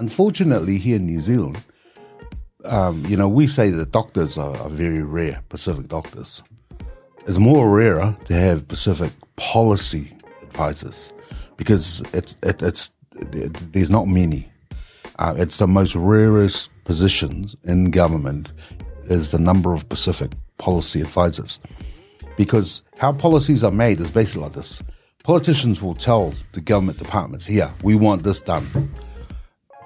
unfortunately, here in New Zealand, um, you know, we say that doctors are, are very rare, Pacific doctors. It's more rarer to have Pacific policy advisors because it's it, it's there's not many. Uh, it's the most rarest positions in government is the number of Pacific policy advisors because how policies are made is basically like this. Politicians will tell the government departments, here, we want this done.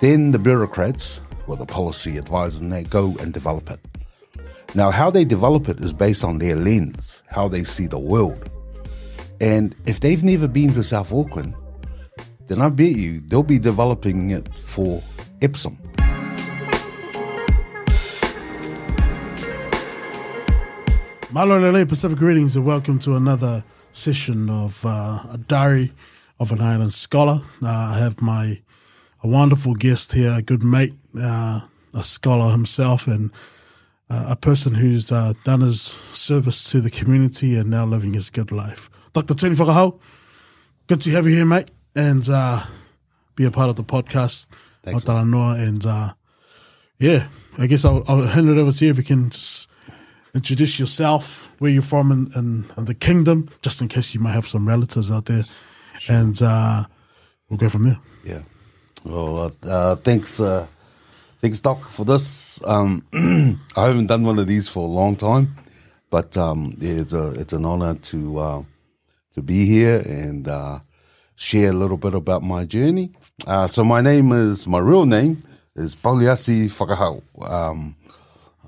Then the bureaucrats, or the policy advisors, and they go and develop it. Now, how they develop it is based on their lens, how they see the world. And if they've never been to South Auckland, then I bet you they'll be developing it for Epsom. Malolele Pacific greetings and welcome to another session of uh, a diary of an island scholar. Uh, I have my a wonderful guest here, a good mate, uh, a scholar himself, and uh, a person who's uh, done his service to the community and now living his good life. Dr. Tony Fakahau, good to have you here, mate, and uh, be a part of the podcast. Thanks, Noa, and yeah, I guess I'll, I'll hand it over to you if you can just introduce yourself, where you're from in, in, in, the kingdom, just in case you might have some relatives out there, sure. and uh, we'll go from there. Yeah. Well, uh, uh thanks, uh, thanks, Doc, for this. Um, I haven't done one of these for a long time, but um, yeah, it's a it's an honor to uh, to be here and uh, share a little bit about my journey. so my name is my real name is Pauliasi Fakahau. Um,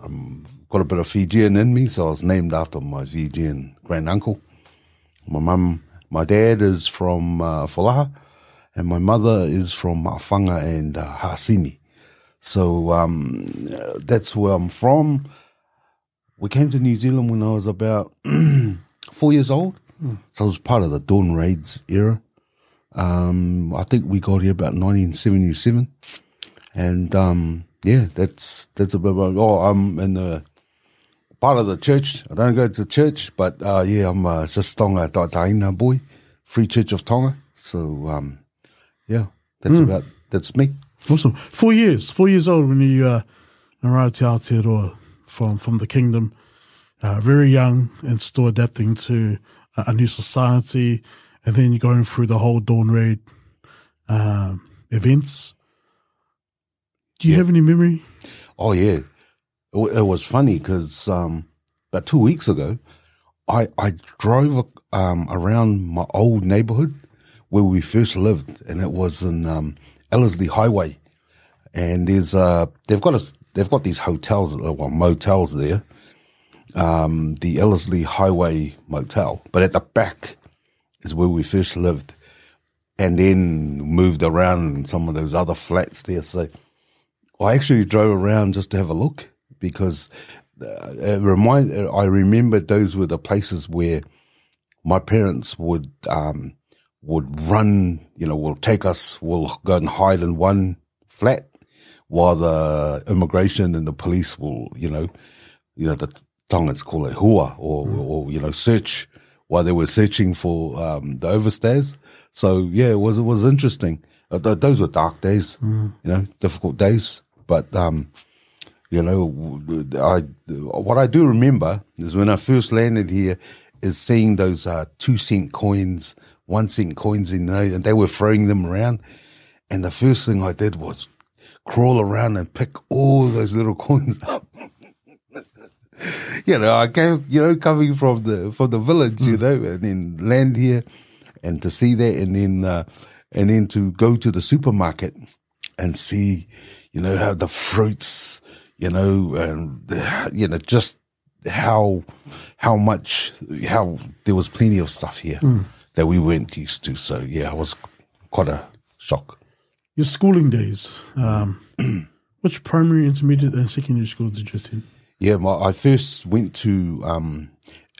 I'm got a bit of Fijian in me, so I was named after my Fijian grand uncle. My mum, my dad is from uh, Folaha, and my mother is from Mafanga and uh, Hasimi. So um, that's where I'm from. We came to New Zealand when I was about four years old, mm. so I was part of the Dawn Raids era. Um, I think we got here about 1977, and um, yeah, that's that's a bit about. Oh, I'm in the part of the church. I don't go to church, but uh, yeah, I'm a Sistonga Taina boy, Free Church of Tonga. So um, yeah, that's mm. about that's me. Awesome. Four years, four years old when you uh, arrived to Aotearoa from from the kingdom. Uh, very young and still adapting to a new society, and then you're going through the whole Dawn Raid um, events. Do you yeah. have any memory? Oh yeah, it was funny because um, about two weeks ago, I I drove um, around my old neighborhood where we first lived, and it was in um, Ellerslie Highway. And there's uh they've got a they've got these hotels uh, well motels there, um, the Ellerslie Highway Motel, but at the back is where we first lived, and then moved around in some of those other flats there. So I actually drove around just to have a look because uh, remind I remember those were the places where my parents would um, would run. You know, will take us. We'll go and hide in one flat while the immigration and the police will, you know, you know the Tongans call it hua or, mm. or you know search while they were searching for um, the overstayers. So yeah, it was it was interesting. Uh, th- those were dark days, mm. you know, difficult days. But um, you know, I what I do remember is when I first landed here, is seeing those uh, two cent coins, one cent coins in there, and they were throwing them around. And the first thing I did was crawl around and pick all those little coins up. you know, I came, you know, coming from the from the village, you hmm. know, and then land here, and to see that, and then uh, and then to go to the supermarket and see, you know, how the fruits you know, and you know, just how how much how there was plenty of stuff here mm. That we weren't used to. So yeah, it was quite a shock. Your schooling days, um, which primary, intermediate, and secondary school did you attend? Yeah, my, I first went to um,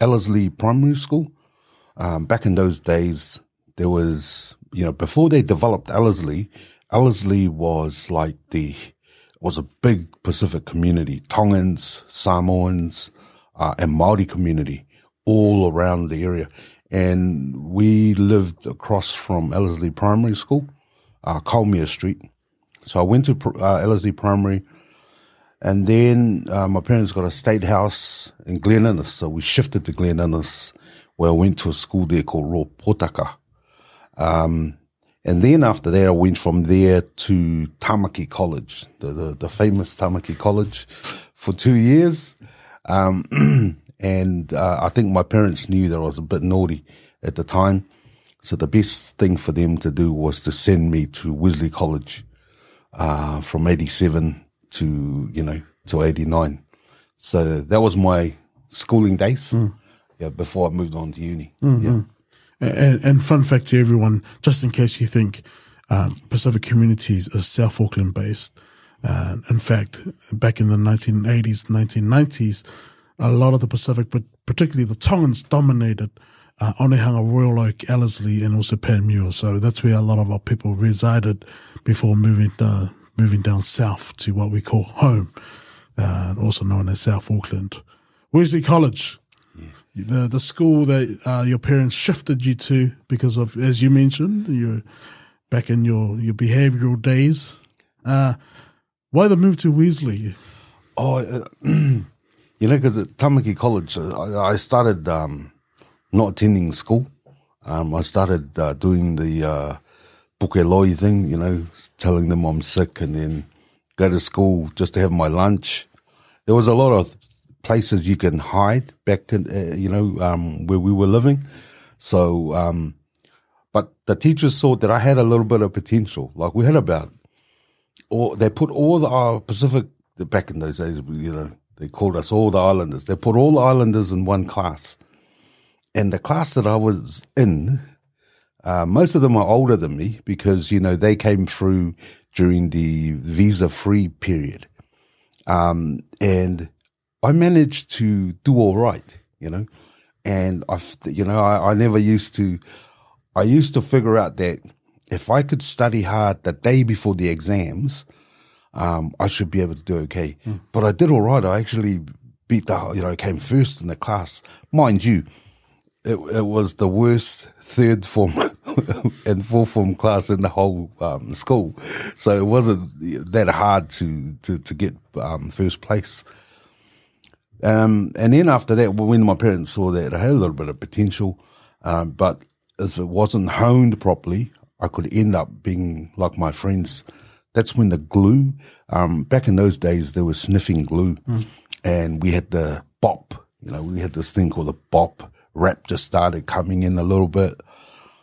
Ellerslie Primary School. Um, back in those days, there was you know before they developed Ellerslie, Ellerslie was like the was a big Pacific community, Tongans, Samoans, uh, and Maori community all around the area. And we lived across from Ellerslie Primary School, uh, Colmere Street. So I went to uh, LSD Primary, and then uh, my parents got a state house in Glen Innes, so we shifted to Glen Innes, where I went to a school there called Ro Potaka. Um, and then after that, I went from there to Tamaki College, the, the, the famous Tamaki College, for two years. Um, and uh, I think my parents knew that I was a bit naughty at the time. So the best thing for them to do was to send me to Wesley College uh, from 87 to, you know, to 89. So that was my schooling days. Mm. Yeah, before I moved on to uni. Mm-hmm. Yeah. And, and, fun fact to everyone, just in case you think um, Pacific Communities is South Auckland based. Uh, in fact, back in the 1980s, 1990s, a lot of the Pacific, but particularly the Tongans, dominated uh, Onehunga, Royal Oak, Ellerslie, and also Panmure. So that's where a lot of our people resided before moving uh, moving down south to what we call home, uh, also known as South Auckland. Wesley College, the the school that uh, your parents shifted you to because of, as you mentioned, you back in your your behavioural days. Uh, why the move to Wesley? Oh, uh, you know, because at Tamaki College, uh, I, I started um, not attending school. Um, I started uh, doing the uh, pukeloi thing, you know, telling them I'm sick and then go to school just to have my lunch. There was a lot of places you can hide back in, uh, you know, um, where we were living. So, um, but the teachers saw that I had a little bit of potential. Like we had about, or they put all the uh, Pacific back in those days. You know, they called us all the islanders. They put all the islanders in one class, and the class that I was in, uh, most of them are older than me because you know they came through during the visa-free period, um, and I managed to do all right, you know, and I've, you know, I, I never used to, I used to figure out that if I could study hard the day before the exams, um, I should be able to do okay. Mm. But I did all right. I actually beat the, you know, came first in the class. Mind you, it, it was the worst third form and fourth form class in the whole um, school. So it wasn't that hard to, to, to get um, first place. Um, and then after that, when my parents saw that I had a little bit of potential, um, but if it wasn't honed properly, I could end up being like my friends. That's when the glue, um, back in those days, there was sniffing glue mm. and we had the bop, you know, we had this thing called the bop. Rap just started coming in a little bit.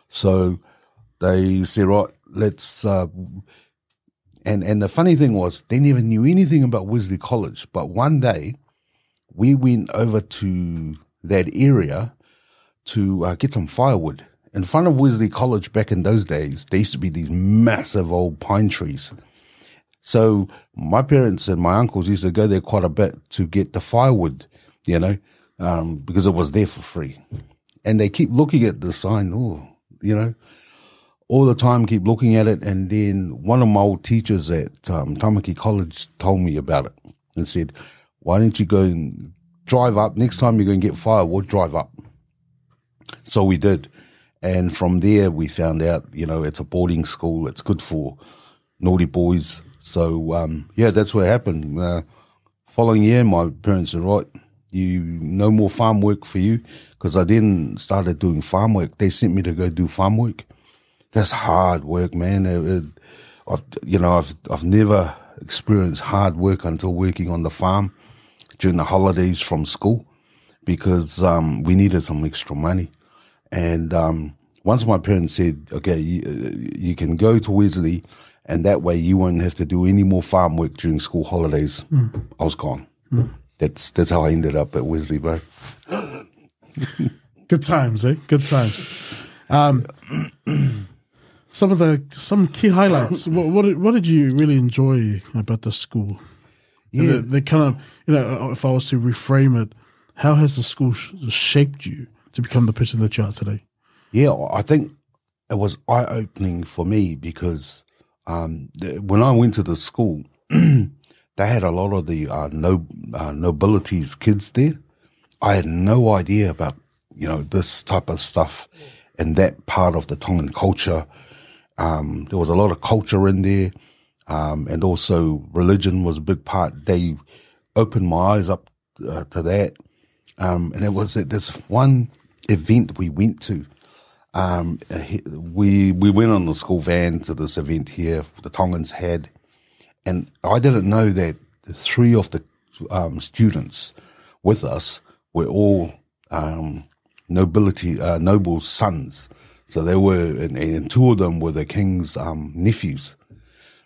So they said, right, let's, uh, and, and the funny thing was they never knew anything about Wesley College, but one day, we went over to that area to uh, get some firewood. In front of Wesley College back in those days, there used to be these massive old pine trees. So my parents and my uncles used to go there quite a bit to get the firewood, you know, um, because it was there for free. And they keep looking at the sign, oh, you know, all the time keep looking at it. And then one of my old teachers at um, Tamaki College told me about it and said, why don't you go and drive up? Next time you're going to get firewood, drive up. So we did. And from there, we found out, you know, it's a boarding school. It's good for naughty boys. So, um, yeah, that's what happened. Uh, following year, my parents said, right, you, no more farm work for you. Cause I then started doing farm work. They sent me to go do farm work. That's hard work, man. It, it, I've, you know, I've, I've never experienced hard work until working on the farm during the holidays from school because um, we needed some extra money. And um, once my parents said, okay, you, you, can go to Wesley and that way you won't have to do any more farm work during school holidays, mm. I was gone. Mm. That's that's how I ended up at Wesley, bro. Good times, eh? Good times. Um, some of the some key highlights. what, what what did you really enjoy about the school? Yeah. The, the, kind of, you know, if I was to reframe it, how has the school sh- shaped you to become the person that you are today? Yeah, I think it was eye opening for me because um, when I went to the school, they had a lot of the uh, no, uh, nobilities kids there. I had no idea about, you know, this type of stuff and that part of the Tongan culture. Um, there was a lot of culture in there. um, and also religion was a big part. They opened my eyes up uh, to that, um, and it was at this one event we went to. Um, we we went on the school van to this event here the Tongans had, and I didn't know that three of the um, students with us were all um, nobility uh, noble sons. So they were, and, and, two of them were the king's um, nephews.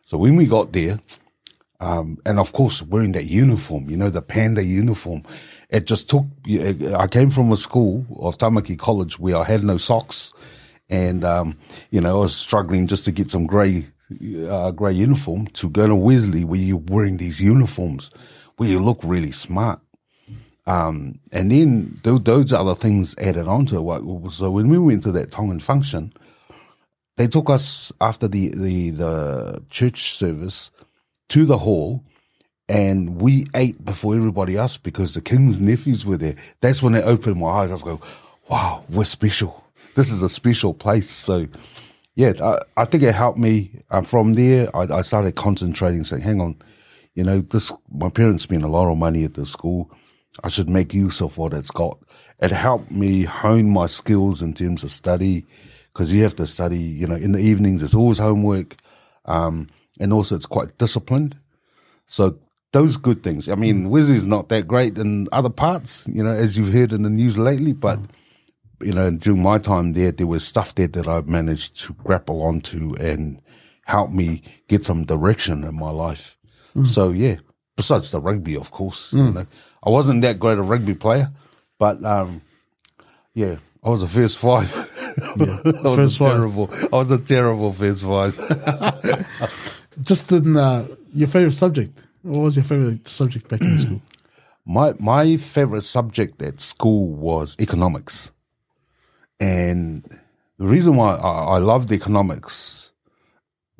So when we got there, um, and of course wearing that uniform, you know, the panda uniform, it just took. I came from a school of Tamaki College where I had no socks, and um, you know I was struggling just to get some grey uh, grey uniform to go to Wesley where you're wearing these uniforms where you look really smart. Um, and then th- those other things added on to it. So when we went to that Tongan function, they took us after the, the, the church service to the hall and we ate before everybody else because the king's nephews were there. That's when it opened my eyes. I was going, wow, we're special. This is a special place. So yeah, I, I think it helped me. Uh, from there, I, I started concentrating, saying, hang on, you know, this, my parents spent a lot of money at the school I should make use of what it's got. It helped me hone my skills in terms of study because you have to study, you know, in the evenings, it's always homework. Um, and also it's quite disciplined. So those good things. I mean, Wesley's not that great in other parts, you know, as you've heard in the news lately, but you know, during my time there, there was stuff there that I've managed to grapple onto and help me get some direction in my life. Mm. So yeah, besides the rugby, of course, mm. you know, I wasn't that great a rugby player, but um, yeah, I was a first five. Yeah, I was first a terrible. I was a terrible first five. Just in uh, your favorite subject. What was your favorite subject back in school? My my favorite subject at school was economics, and the reason why I, I loved economics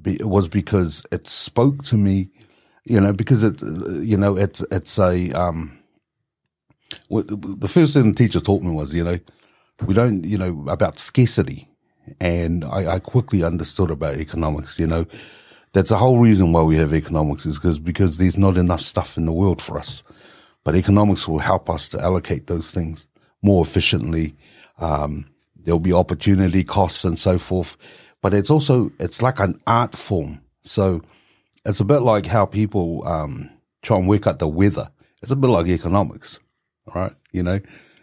be, was because it spoke to me. You know, because it, you know, it's it's a um, the first thing the teacher taught me was, you know, we don't, you know, about scarcity. And I, I quickly understood about economics, you know. That's the whole reason why we have economics is because, because there's not enough stuff in the world for us. But economics will help us to allocate those things more efficiently. Um, there'll be opportunity costs and so forth. But it's also, it's like an art form. So it's a bit like how people, um, try and work out the weather. It's a bit like economics right? You know,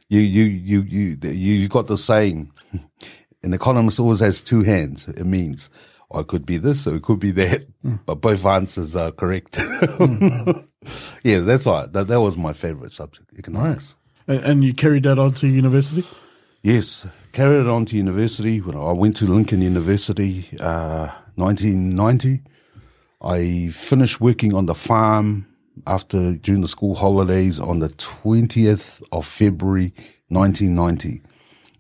you you you you you got the saying, an economist always has two hands. It means or it could be this or it could be that, mm. but both answers are correct. mm. yeah, that's right. That that was my favorite subject, economics. Right. And you carried that on to university? Yes, carried it on to university. When I went to Lincoln University, uh, 1990, I finished working on the farm after during the school holidays on the 20th of February 1990.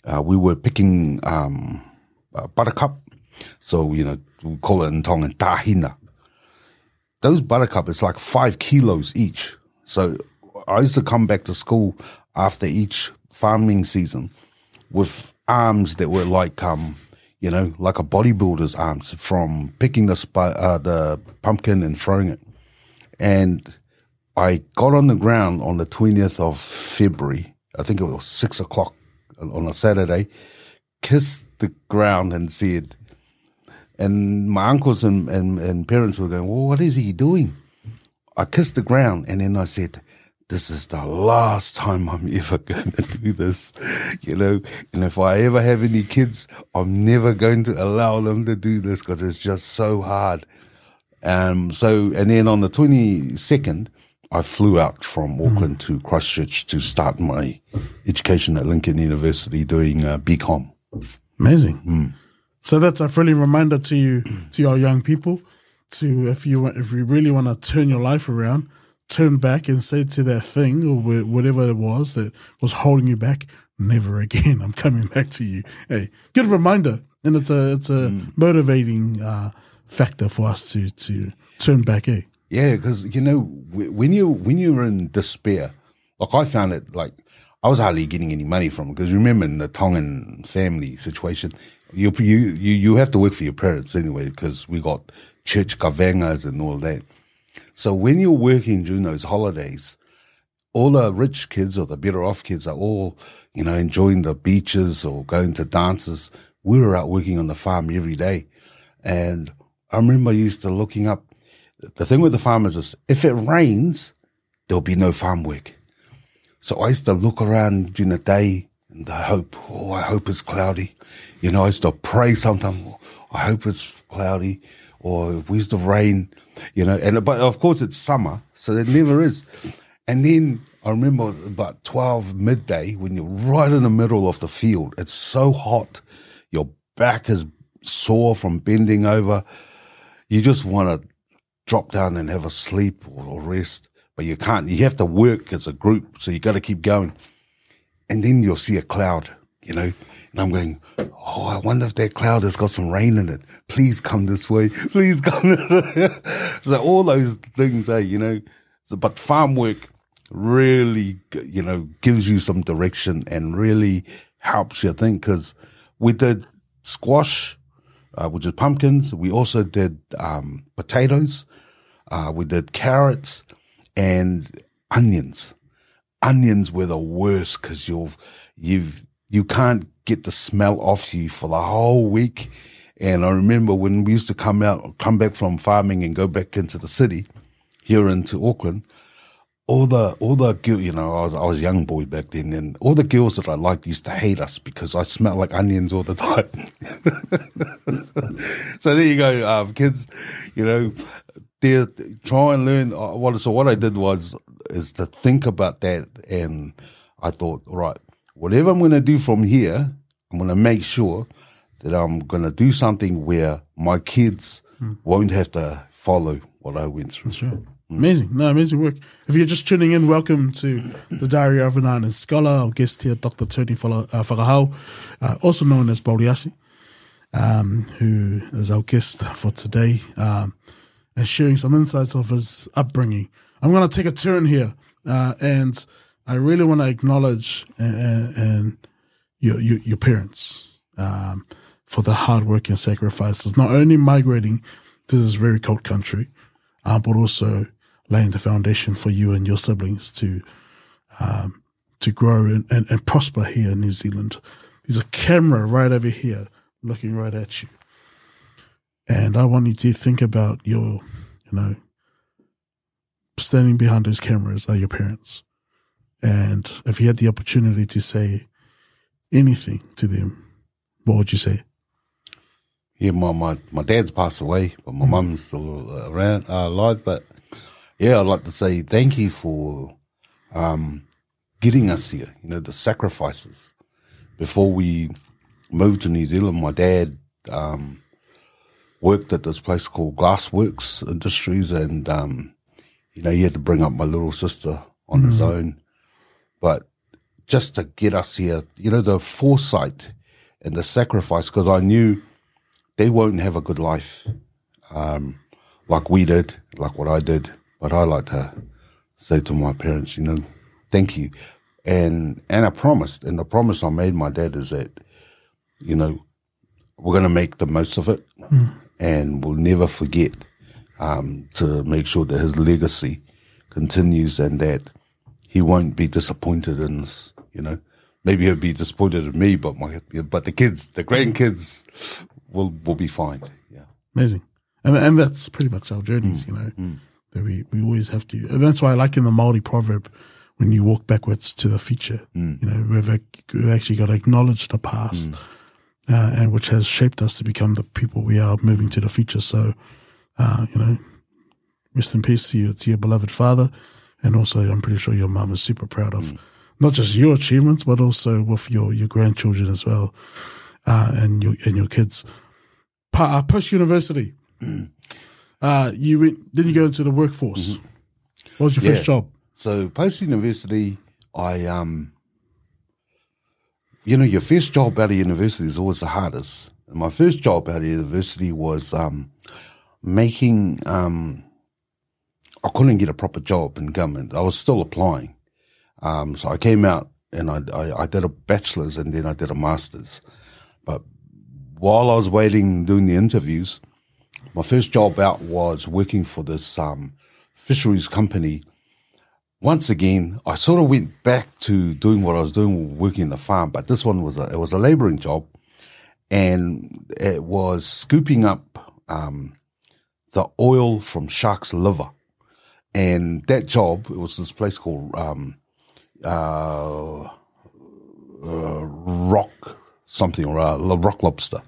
Uh, we were picking um, buttercup. So, you know, we call it in Tongan tahina. Those buttercup, it's like five kilos each. So I used to come back to school after each farming season with arms that were like, um, you know, like a bodybuilder's arms from picking the, uh, the pumpkin and throwing it. And I got on the ground on the 20th of February. I think it was six o'clock on a Saturday, kissed the ground and said, and my uncles and, and, and parents were going, well, what is he doing? I kissed the ground and then I said, this is the last time I'm ever going to do this, you know. And if I ever have any kids, I'm never going to allow them to do this because it's just so hard. Um, so, and then on the 22nd, I flew out from Auckland mm. to Christchurch to start my education at Lincoln University doing uh, BCom. Amazing. Mm. So that's a friendly reminder to you, to our young people, to if you if you really want to turn your life around, turn back and say to that thing or whatever it was that was holding you back, never again. I'm coming back to you. Hey, good reminder, and it's a it's a mm. motivating uh, factor for us to to turn back. Eh? Yeah, because you know when you when you're in despair, like I found it like I was hardly getting any money from because remember in the Tongan family situation, you you you have to work for your parents anyway because we got church kavengas and all that. So when you're working during those holidays, all the rich kids or the better off kids are all, you know, enjoying the beaches or going to dances. We were out working on the farm every day. And I remember used to looking up. The thing with the farmers is if it rains, there'll be no farm work. So I used to look around during the day and I hope, oh, I hope it's cloudy. You know, I used to pray sometimes, oh, I hope it's cloudy or where's the rain, you know, and, but of course it's summer, so it never is. And then I remember about 12 midday when you're right in the middle of the field. It's so hot. Your back is sore from bending over. You just want to drop down and have a sleep or, or rest, but you can't. You have to work as a group. So you got to keep going. And then you'll see a cloud, you know, and I'm going, Oh, I wonder if that cloud has got some rain in it. Please come this way. Please come. so all those things, eh, you know, so, but farm work really, you know, gives you some direction and really helps you think because we did squash, uh, which is pumpkins. We also did, um, potatoes. Uh, we did carrots and onions. Onions were the worst because you've, you've, you can't get the smell off you for the whole week. And I remember when we used to come out, come back from farming and go back into the city here into Auckland, all the, all the girl, you know, I was, I was a young boy back then and all the girls that I liked used to hate us because I smelled like onions all the time. so there you go, um, kids, you know, try and learn uh, what, so what I did was, is to think about that and I thought, right, whatever I'm going to do from here, I'm going to make sure that I'm going to do something where my kids mm. won't have to follow what I went through. That's right. Mm. Amazing. No, amazing work. If you're just tuning in, welcome to the Diary of an Island Scholar. Our guest here, Dr. Tony uh, uh, also known as Pauliasi, um, who is our guest for today, um, and sharing some insights of his upbringing. I'm going to take a turn here, uh, and I really want to acknowledge and, and your, your, your parents um, for the hard work and sacrifices, not only migrating to this very cold country, uh, but also laying the foundation for you and your siblings to um, to grow and, and, and prosper here in New Zealand. There's a camera right over here looking right at you. And I want you to think about your, you know, standing behind those cameras are your parents. And if you had the opportunity to say anything to them, what would you say? Yeah, my my, my dad's passed away, but my mm. mum's still around, uh, alive. But yeah, I'd like to say thank you for um, getting us here. You know, the sacrifices before we moved to New Zealand. My dad um, worked at this place called Glassworks Industries, and um, you know, he had to bring up my little sister on mm. his own. But just to get us here, you know, the foresight and the sacrifice, because I knew they won't have a good life um, like we did, like what I did. But I like to say to my parents, you know, thank you. And and I promised, and the promise I made my dad is that, you know, we're going to make the most of it, mm. And we'll never forget um, to make sure that his legacy continues, and that he won't be disappointed in us. You know, maybe he'll be disappointed in me, but my but the kids, the grandkids, will will be fine. Yeah, amazing, and and that's pretty much our journeys. Mm. You know, mm. that we we always have to, and that's why I like in the Maori proverb when you walk backwards to the future. Mm. You know, we've, we've actually got to acknowledge the past, mm. Uh, and which has shaped us to become the people we are moving to the future. So, uh, you know, rest in peace to your to your beloved father and also, I'm pretty sure your mom is super proud of mm. not just your achievements, but also with your, your grandchildren as well, uh, and your, and your kids. Pa- uh, Post university, mm. uh, you went, then you go into the workforce. Mm-hmm. What was your yeah. first job? So post university, I, um, you know, your first job out of university is always the hardest. And my first job out of university was, um, making, um, I couldn't get a proper job in government. I was still applying. Um, so I came out and I, I, I did a bachelor's and then I did a master's. But while I was waiting doing the interviews, my first job out was working for this um, fisheries company. Once again, I sort of went back to doing what I was doing, working in the farm. But this one was a it was a labouring job, and it was scooping up um, the oil from shark's liver. And that job, it was this place called um, uh, uh, Rock something or uh, Rock Lobster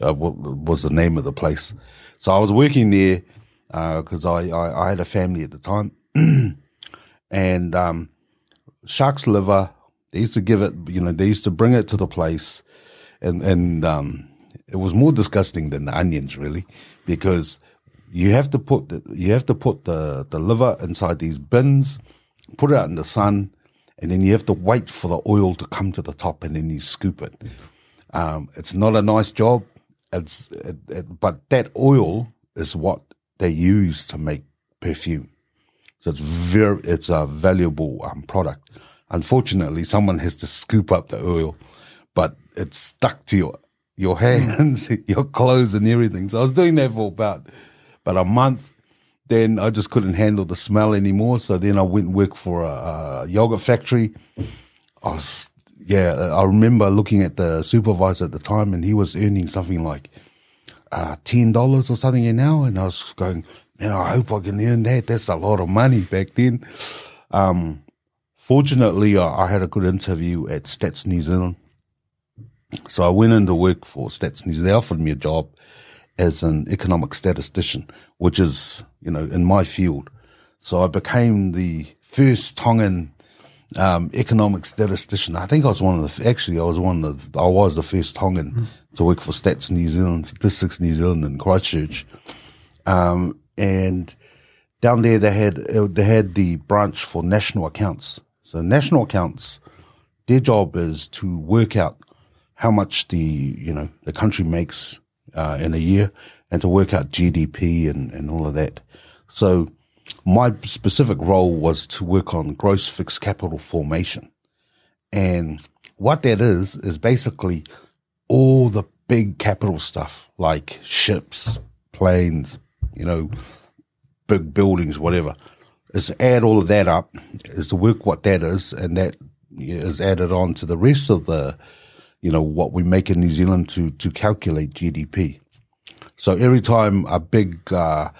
uh, was the name of the place. So I was working there because uh, I, I, I had a family at the time, and um, shark's liver. They used to give it, you know, they used to bring it to the place, and and um, it was more disgusting than the onions, really, because you have to put the, you have to put the the liver inside these bins, put it out in the sun, and then you have to wait for the oil to come to the top and then you scoop it. Um, it's not a nice job. It's, it, it, but that oil is what they use to make perfume. So it's very, it's a valuable um, product. Unfortunately, someone has to scoop up the oil, but it's stuck to your, your hands, your clothes and everything. So I was doing that for about, about a month then I just couldn't handle the smell anymore. So then I went and worked for a, a yogurt factory. I was, yeah, I remember looking at the supervisor at the time and he was earning something like uh, $10 or something an hour. And I was going, man, I hope I can earn that. That's a lot of money back then. Um, fortunately, I, I had a good interview at Stats New Zealand. So I went into work for Stats New Zealand. They offered me a job as an economic statistician, which is, you know, in my field. So I became the first Tongan um, economic statistician. I think I was one of the, actually, I was one of the, I was the first Tongan mm. to work for Stats New Zealand, Statistics New Zealand in Christchurch. Um, and down there they had, they had the branch for national accounts. So national accounts, their job is to work out how much the, you know, the country makes uh, in a year and to work out GDP and, and all of that. So my specific role was to work on gross fixed capital formation. And what that is, is basically all the big capital stuff like ships, planes, you know, big buildings, whatever. Is add all of that up, is to work what that is, and that is added on to the rest of the you know, what we make in New Zealand to, to calculate GDP. So every time a big, uh,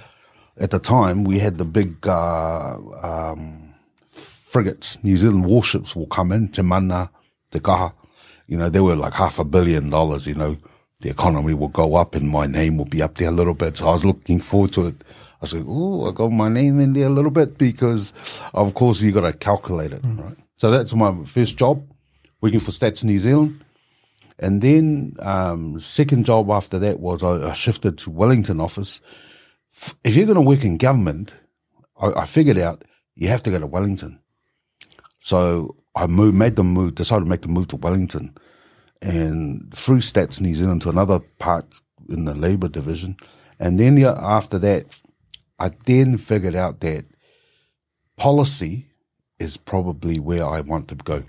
at the time we had the big, uh, um, frigates, New Zealand warships will come in, Te Mana, Te Kaha. You know, they were like half a billion dollars, you know, the economy will go up and my name will be up there a little bit. So I was looking forward to it. I said, oh, I got my name in there a little bit because of course you got to calculate it, mm. right? So that's my first job working for Stats New Zealand. And then, um, second job after that was I, I shifted to Wellington office. If you're going to work in government, I, I figured out you have to go to Wellington. So I moved, made the move, decided to make the move to Wellington and through Stats New Zealand to another part in the Labour division. And then yeah, after that, I then figured out that policy is probably where I want to go.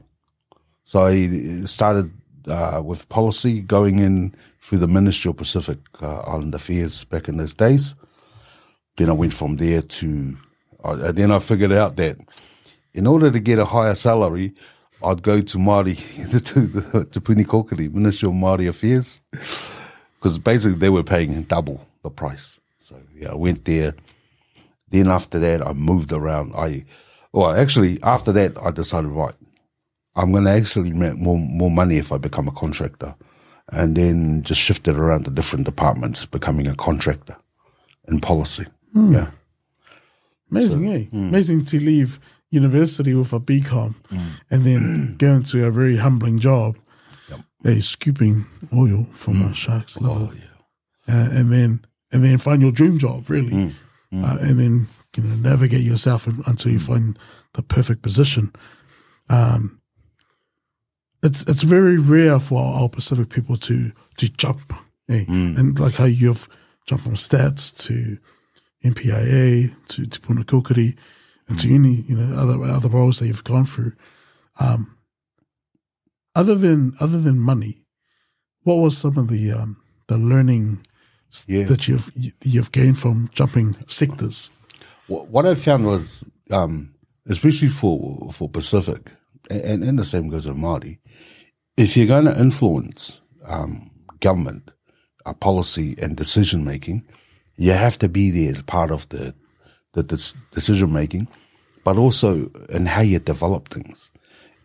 So I started uh, with policy going in through the Ministry of Pacific uh, Island Affairs back in those days. Then I went from there to, uh, then I figured out that in order to get a higher salary, I'd go to Māori, to, the, to Puni Ministry of Māori Affairs, because basically they were paying double the price. So yeah, I went there. Then after that, I moved around. I, well, actually, after that, I decided, right, I'm going to actually make more more money if I become a contractor, and then just shifted around to different departments, becoming a contractor in policy. Mm. Yeah, amazing, so, eh? Mm. Amazing to leave university with a BCom mm. and then go into a very humbling job. Yep. Hey, scooping oil from a hmm. shark's oh, liver, oh, yeah. uh, and then and then find your dream job really, hmm. Hmm. uh, and then you know navigate yourself until you find the perfect position. Um, it's it's very rare for our Pacific people to to jump, eh? mm. and like how you've jumped from stats to MPIA to to Puna and mm. to any you know other other roles that you've gone through. Um, Other than other than money, what was some of the um, the learning Yeah. that you've you've gained from jumping sectors? What, what I found was, um, especially for for Pacific, and, and the same goes with Māori, if you're going to influence um, government, uh, policy, and decision making, you have to be there as part of the the, the decision making, but also in how you develop things.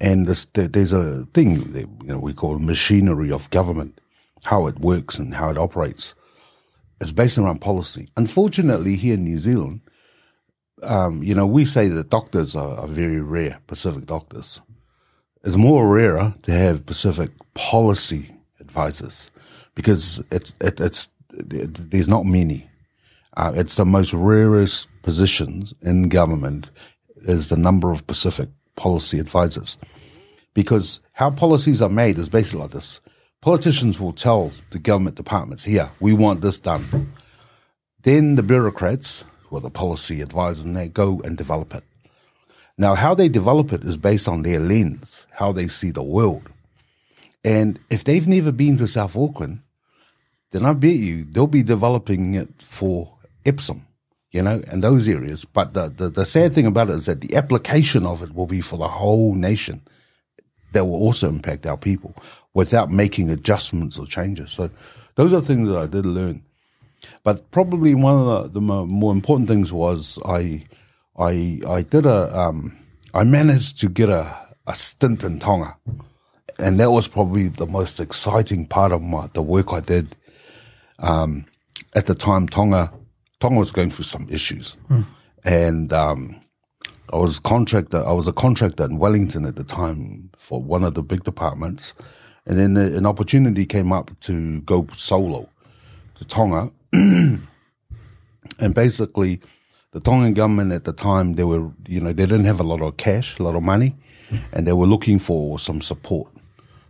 And this, there's a thing that you know we call machinery of government, how it works and how it operates. It's based around policy. Unfortunately, here in New Zealand, um, you know, we say that doctors are, are very rare, Pacific doctors. It's more rarer to have Pacific policy advisors because it's it, it's there's not many. Uh, it's the most rarest positions in government is the number of Pacific policy advisors because how policies are made is basically like this. Politicians will tell the government departments, here, we want this done. Then the bureaucrats, or the policy advisors, and they go and develop it. Now, how they develop it is based on their lens, how they see the world. And if they've never been to South Auckland, then I bet you they'll be developing it for Epsom, you know, and those areas. But the, the, the sad thing about it is that the application of it will be for the whole nation that will also impact our people without making adjustments or changes. So those are things that I did learn. But probably one of the, the more important things was I, I, I did a, um, I managed to get a, a stint in Tonga, and that was probably the most exciting part of my the work I did. Um, at the time, Tonga, Tonga was going through some issues, and um, I was contractor. I was a contractor in Wellington at the time for one of the big departments, and then an opportunity came up to go solo to Tonga, and basically, the Tongan government at the time they were, you know, they didn't have a lot of cash, a lot of money, and they were looking for some support.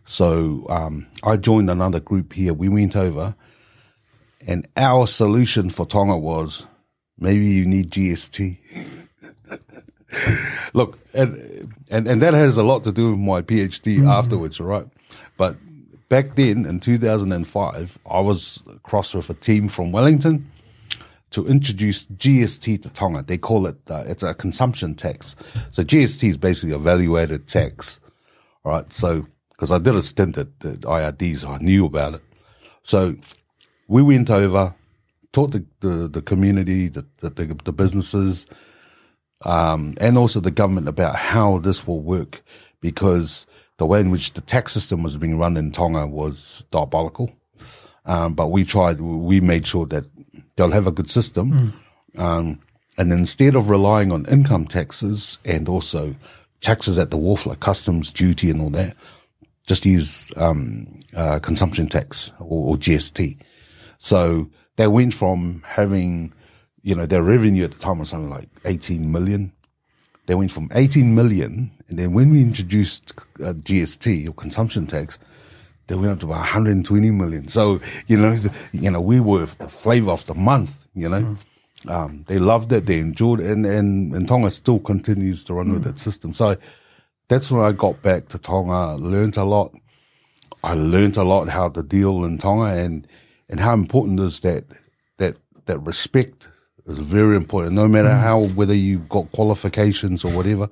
So um, I joined another group here. We went over, and our solution for Tonga was maybe you need GST. Look, and, and and that has a lot to do with my PhD afterwards, right? But back then in 2005, I was across with a team from Wellington to introduce GST to Tonga. They call it uh, it's a consumption tax. So GST is basically a value-added tax, right? So because I did a stint at the IRD, so I knew about it. So we went over, taught the the, the community, the, the the businesses, um, and also the government about how this will work, because the way in which the tax system was being run in Tonga was diabolical. Um, but we tried, we made sure that they'll have a good system. Um, and instead of relying on income taxes and also taxes at the wharf, like customs duty and all that, just use um, uh, consumption tax or, or GST. So they went from having, you know, their revenue at the time was something like 18 million. They went from 18 million, and then when we introduced uh, GST or consumption tax, they went up to about 120 million. So you know, you know, we were the flavor of the month. You know, um, they loved it, they enjoyed it, and and, and Tonga still continues to run with that system. So that's when I got back to Tonga, learned a lot. I learned a lot how to deal in Tonga and and how important is that that that respect is very important. No matter mm. how whether you've got qualifications or whatever,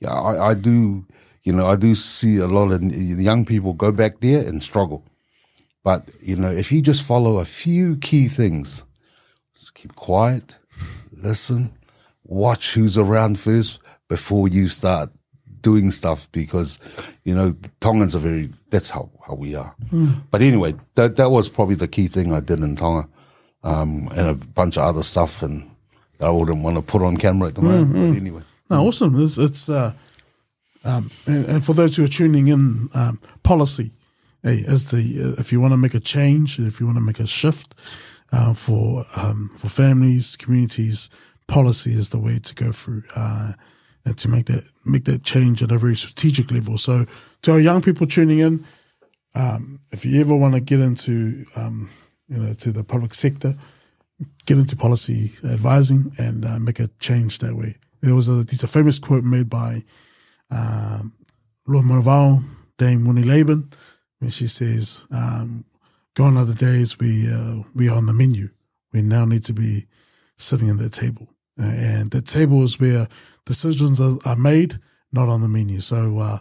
yeah, I, I do. You know, I do see a lot of young people go back there and struggle. But you know, if you just follow a few key things, just keep quiet, listen, watch who's around first before you start doing stuff because you know Tongans are very that's how how we are. But anyway, that that was probably the key thing I did in Tonga, um, and a bunch of other stuff, and that I wouldn't want to put on camera at the moment. But anyway, No, awesome. It's, it's uh, um, and, and for those who are tuning in, um, policy hey, is the uh, if you want to make a change, if you want to make a shift uh, for um, for families, communities, policy is the way to go through uh, and to make that make that change at a very strategic level. So, to our young people tuning in, um, if you ever want to get into um, you know to the public sector, get into policy advising and uh, make a change that way. There was a there's a famous quote made by um, Luamanuvao Dame Winnie Laban when she says, um, "Gone are the days we uh, we are on the menu. We now need to be sitting at the table, and the table is where decisions are, are made, not on the menu." So. Uh,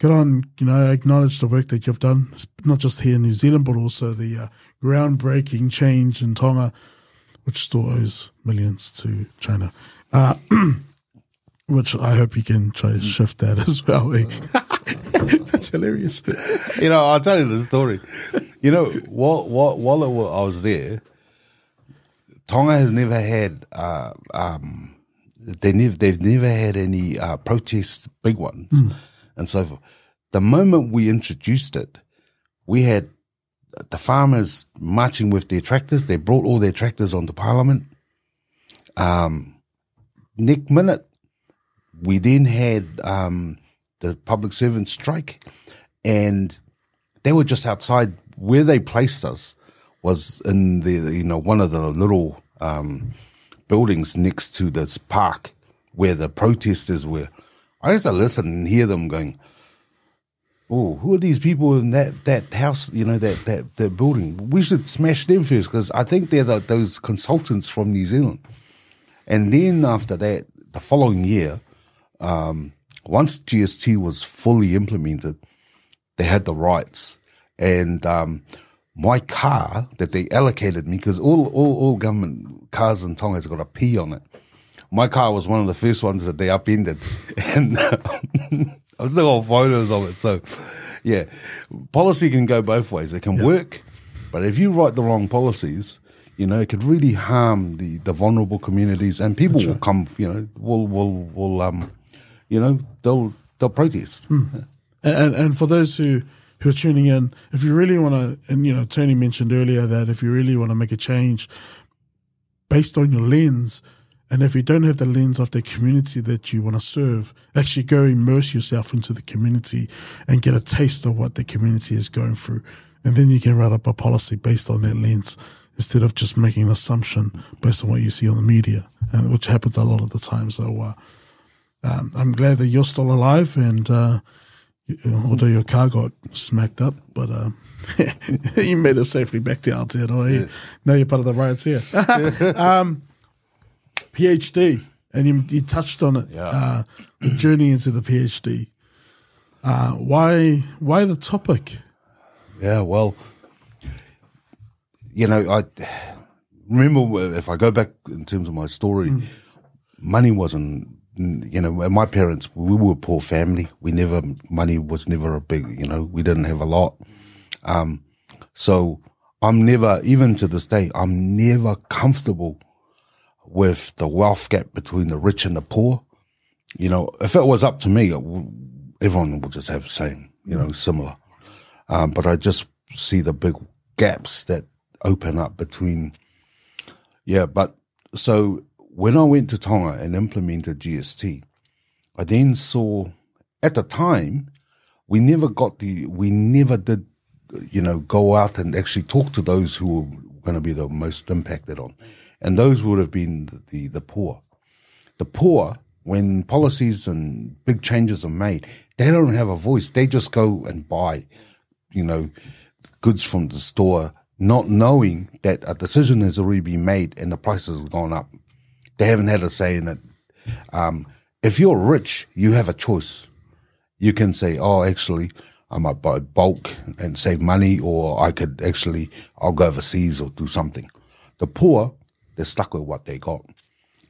Good on, you know, acknowledge the work that you've done, not just here in New Zealand, but also the uh, groundbreaking change in Tonga, which still owes millions to China. Uh, which I hope you can try to shift that as well. eh? That's hilarious. You know, I'll tell you the story. You know, while, while, while I was there, Tonga has never had, uh, um, they never, they've never had any uh, protests, big ones, and so forth. The moment we introduced it, we had the farmers marching with their tractors. They brought all their tractors onto Parliament. Um, next minute, we then had um, the public servants strike, and they were just outside where they placed us was in the you know one of the little um, buildings next to this park where the protesters were. I used to listen and hear them going, "Oh, who are these people in that that house? You know that that that building? We should smash them first because I think they're the, those consultants from New Zealand." And then after that, the following year, um, once GST was fully implemented, they had the rights. And um, my car that they allocated me, because all, all, all government cars in Tonga has got a P on it. My car was one of the first ones that they upended. And I've still got photos of it. So, yeah, policy can go both ways. It can work, but if you write the wrong policies, you know, it could really harm the, the vulnerable communities, and people will come. You know, will will will um, you know, they'll they'll protest. And, and for those who, who are tuning in, if you really want to, and you know, Tony mentioned earlier that if you really want to make a change based on your lens, and if you don't have the lens of the community that you want to serve, actually go immerse yourself into the community and get a taste of what the community is going through. And then you can write up a policy based on that lens instead of just making an assumption based on what you see on the media, and which happens a lot of the time. So, uh, um, I'm glad that you're still alive and, uh, although your car got smacked up, but um, you made it safely back to Aotearoa. Yeah. Now you're part of the riots here. um, PhD, and you, you touched on it. Yeah. Uh, the journey into the PhD. Uh, why? Why the topic? Yeah, well, you know, I remember if I go back in terms of my story, money wasn't. You know, my parents, we were a poor family. We never, money was never a big, you know, we didn't have a lot. Um, so I'm never, even to this day, I'm never comfortable with the wealth gap between the rich and the poor. You know, if it was up to me, w- everyone would just have the same, you know, similar. Um, but I just see the big gaps that open up between, yeah. But so when I went to Tonga and implemented GST, I then saw at the time we never got the we never did you know go out and actually talk to those who were going to be the most impacted on, and those would have been the the poor. The poor, when policies and big changes are made, they don't have a voice. They just go and buy, you know, goods from the store, not knowing that a decision has already been made and the prices have gone up. They haven't had a say in it. Um, if you're rich, you have a choice. You can say, "Oh, actually, I might buy bulk and save money, or I could actually, I'll go overseas or do something." The poor, they're stuck with what they got,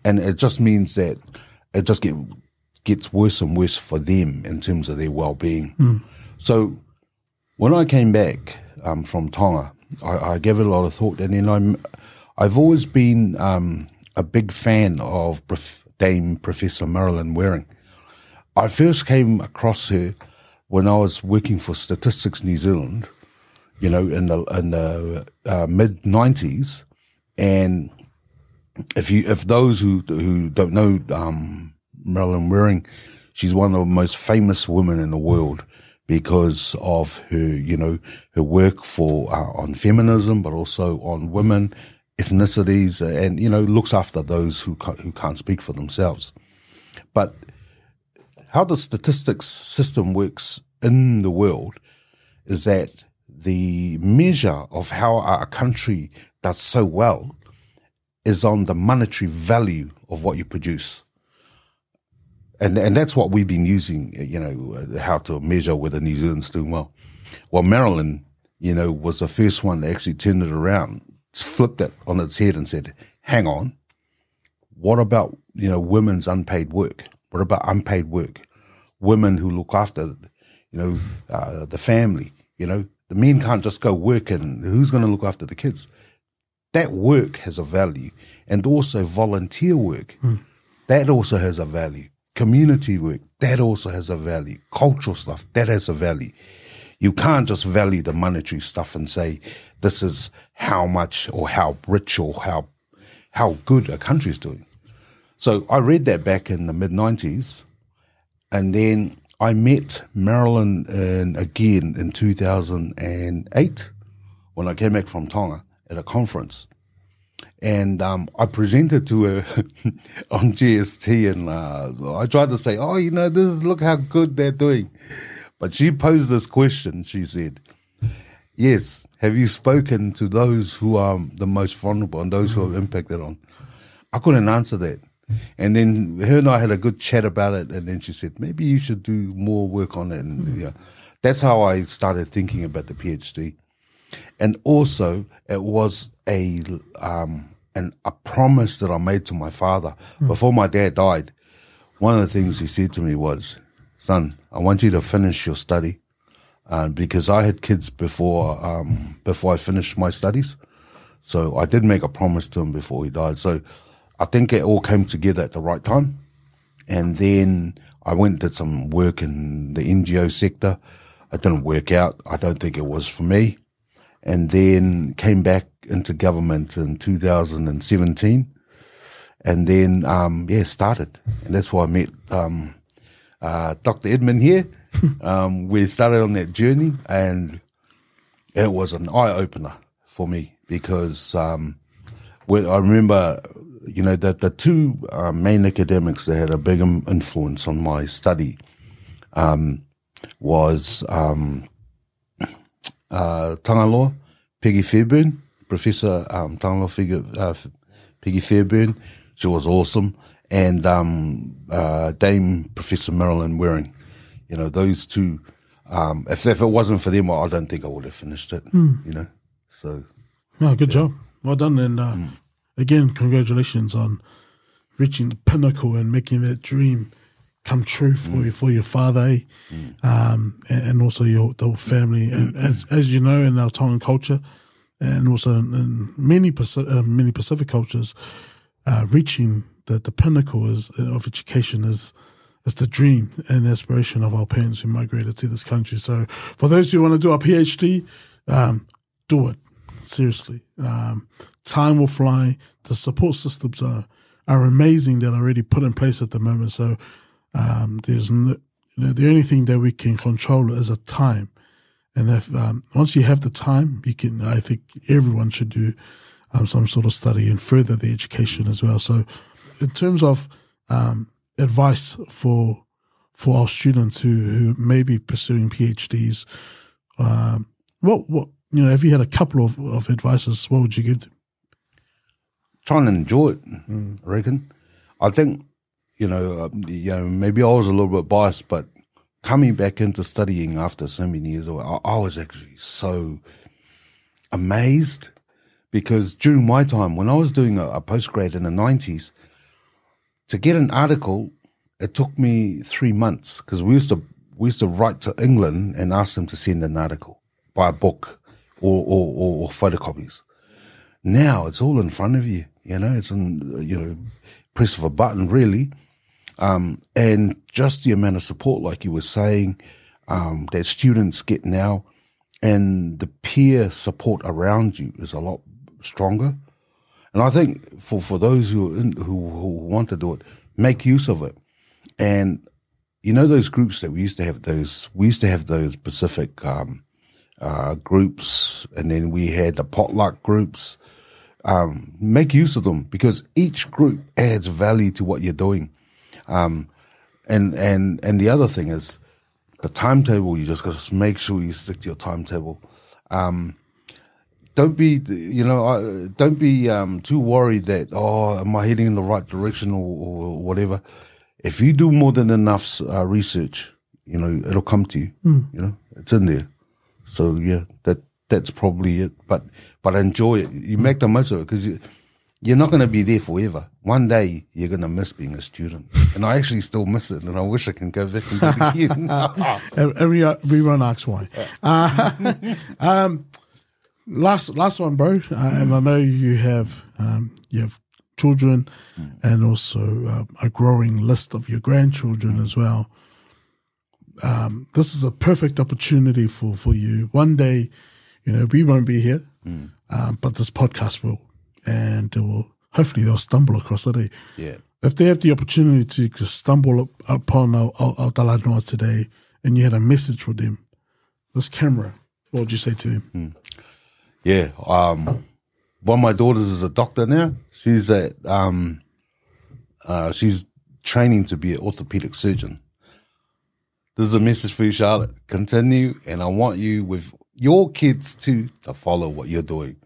and it just means that it just get, gets worse and worse for them in terms of their well-being. So when I came back um, from Tonga, I, I gave it a lot of thought, and then I'm, I've always been um, a big fan of Dame Professor Marilyn Waring. I first came across her when I was working for Statistics New Zealand, you know, in the in the uh, mid '90s, and if you if those who who don't know um, Marilyn Waring, she's one of the most famous women in the world because of her you know her work for uh, on feminism, but also on women, ethnicities, uh, and you know looks after those who ca- who can't speak for themselves. But how the statistics system works in the world is that the measure of how a country does so well is on the monetary value of what you produce. And, and that's what we've been using, you know, uh, how to measure whether New Zealand's doing well. Well, Marilyn, you know, was the first one that actually turned it around, flipped it on its head and said, hang on, what about, you know, women's unpaid work? What about unpaid work? Women who look after, you know, uh, the family, you know, the men can't just go work and who's going to look after the kids? That work has a value and also volunteer work. Mm. That also has a value community work, that also has a value. Cultural stuff, that has a value. You can't just value the monetary stuff and say this is how much or how rich or how how good a country is doing. So I read that back in the mid nineties, and then I met Marilyn in, again in two thousand and eight when I came back from Tonga at a conference, and um, I presented to her on GST, and uh, I tried to say, "Oh, you know, this is, look how good they're doing," but she posed this question. She said, "Yes, have you spoken to those who are the most vulnerable and those who have impacted on?" I couldn't answer that, and then her and I had a good chat about it, and then she said, "Maybe you should do more work on it." And yeah, that's how I started thinking about the PhD and also it was a um, an, a promise that I made to my father mm. before my dad died. One of the things he said to me was, "Son, I want you to finish your study." Uh, because I had kids before um, before I finished my studies, so I did make a promise to him before he died. So I think it all came together at the right time, and then I went and did some work in the NGO sector. It didn't work out. I don't think it was for me and then came back into government in 2017 and then um, yeah started and that's why I met um, uh, Dr. Edmund here um, we started on that journey and it was an eye opener for me because um, when I remember you know that the two uh, main academics that had a big influence on my study um, was um, uh, Tangaloa, Peggy Fairbairn, Professor um, Tangaloa uh, Peggy Fairbairn. She was awesome. And um, uh, Dame Professor Marilyn Waring. You know, those two, um, if, if it wasn't for them, I don't think I would have finished it, mm. you know. So. No, good yeah. job. Well done. And uh, mm. again, congratulations on reaching the pinnacle and making that dream come true for mm. you for your father, mm. um, and, and, also your the family. And as, as, you know, in our Tongan culture, and also in, in many uh, many Pacific cultures, uh, reaching the, the pinnacle is, of education is is the dream and aspiration of our parents who migrated to this country. So, for those who want to do a PhD, um, do it seriously. Um, time will fly. The support systems are are amazing that are already put in place at the moment. So um, there's no, you know, the only thing that we can control is a time. And if um, once you have the time, you can. I think everyone should do um, some sort of study and further the education as well. So, in terms of um, advice for for our students who who may be pursuing PhDs, um, what what you know, if you had a couple of of advices, what would you give them? Try and enjoy it. Mm. I reckon. I think you know, uh, you know, maybe I was a little bit biased, but coming back into studying after so many years, I, I was actually so amazed because during my time, when I was doing a, a postgrad in the nineties, to get an article, it took me three months because we used to we used to write to England and ask them to send an article by a book or, or, or, or photocopies. Now it's all in front of you. You know, it's in you know, press of a button, really. Um, and just the amount of support, like you were saying, um, that students get now and the peer support around you is a lot stronger. And I think for, for those who, in, who, who want to do it, make use of it. And you know, those groups that we used to have those, we used to have those Pacific, um, uh, groups and then we had the potluck groups. Um, make use of them because each group adds value to what you're doing. Um, and and and the other thing is, the timetable, you just got to make sure you stick to your timetable. Um, don't be, you know, uh, don't be um, too worried that oh, am I heading in the right direction or, or whatever. If you do more than enough uh, research, you know, it'll come to you. Hmm. You know, it's in there. So yeah, that that's probably it. But but enjoy it. You make the most of it because you, you're not going to be there forever. One day you're going to miss being a student, and I actually still miss it, and I wish I can go back and do it again. Every, everyone asks why. Uh, um, last last one, bro. Uh, and I know you have um, you have children, and also uh, a growing list of your grandchildren as well. Um, this is a perfect opportunity for for you. One day, you know, we won't be here, um, but this podcast will, and it will. Hopefully, they'll stumble across it. eh? yeah. if they have the opportunity to stumble up, upon our, our, our Talanoa today and you had a message for them, this camera, what would you say to them? Yeah. Um, one of my daughters is a doctor now. She's at, um, uh, she's training to be an orthopedic surgeon. This is a message for you, Charlotte. Continue, and I want you with your kids too to follow what you're doing.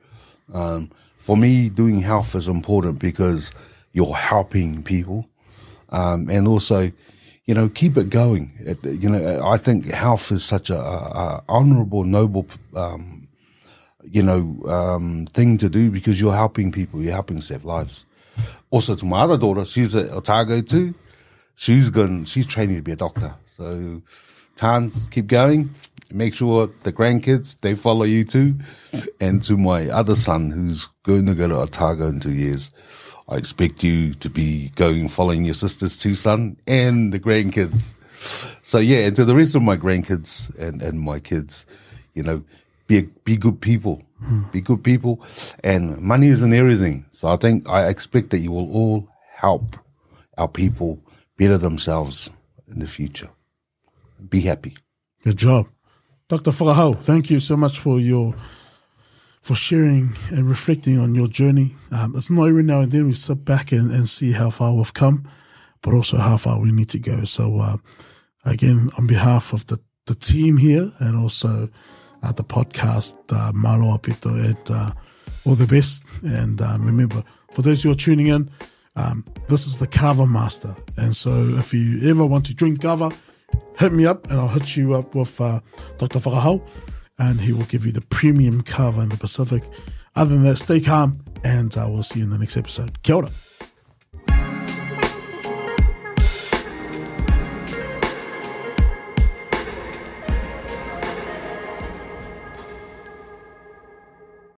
Um, for me, doing health is important because you're helping people, um, and also, you know, keep it going. You know, I think health is such a, a, honourable, noble um, you know, um, thing to do because you're helping people, you're helping save lives. Also, to my other daughter, she's at Otago too. She's going, she's training to be a doctor. So, Tans, keep going. Make sure the grandkids they follow you too. And to my other son, who's going to go to Otago in two years, I expect you to be going following your sisters too, son, and the grandkids. So yeah, and to the rest of my grandkids and, and my kids, you know, be be good people, be good people, and money isn't everything. So I think I expect that you will all help our people better themselves in the future. Be happy. Good job. Dr. Fakahau, thank you so much for your for sharing and reflecting on your journey. Um, it's not every now and then we sit back and, and see how far we've come, but also how far we need to go. So, uh, again, on behalf of the, the team here and also uh, the podcast, uh, Malo 'aupito, and uh, all the best. And um, remember, for those who are tuning in, um, this is the Kava Master. And so if you ever want to drink Kava, hit me up and I'll hit you up with uh, Dr. Fakahau and he will give you the premium Kava in the Pacific. Other than that, stay calm and uh, we'll see you in the next episode. Kia ora.